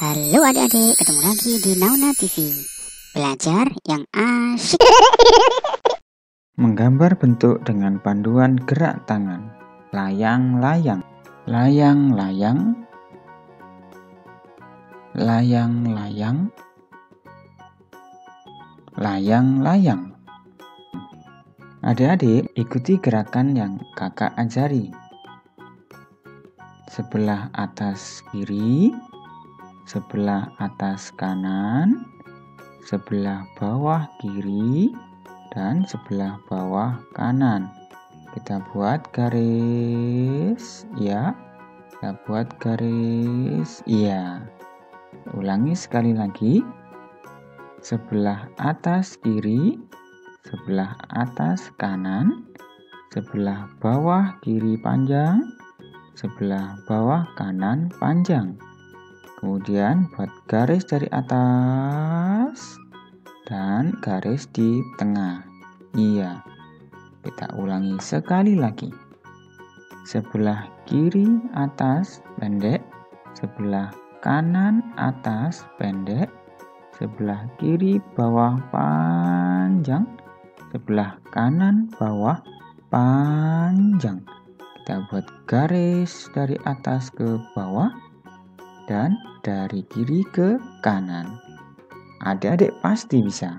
Halo adik-adik, ketemu lagi di Nauna TV. Belajar yang asyik. Menggambar bentuk dengan panduan gerak tangan. Layang-layang. Layang-layang. Layang-layang. Layang-layang. Adik-adik, ikuti gerakan yang kakak ajari. Sebelah atas kiri, sebelah atas kanan, sebelah bawah kiri, dan sebelah bawah kanan. Kita buat garis, ya. Kita buat garis, iya. Ulangi sekali lagi. Sebelah atas kiri, sebelah atas kanan, sebelah bawah kiri panjang, sebelah bawah kanan panjang. Kemudian buat garis dari atas dan garis di tengah. Iya. Kita ulangi sekali lagi. Sebelah kiri atas pendek, sebelah kanan atas pendek, sebelah kiri bawah panjang, sebelah kanan bawah panjang. Kita buat garis dari atas ke bawah dan dari kiri ke kanan. Adik-adik pasti bisa.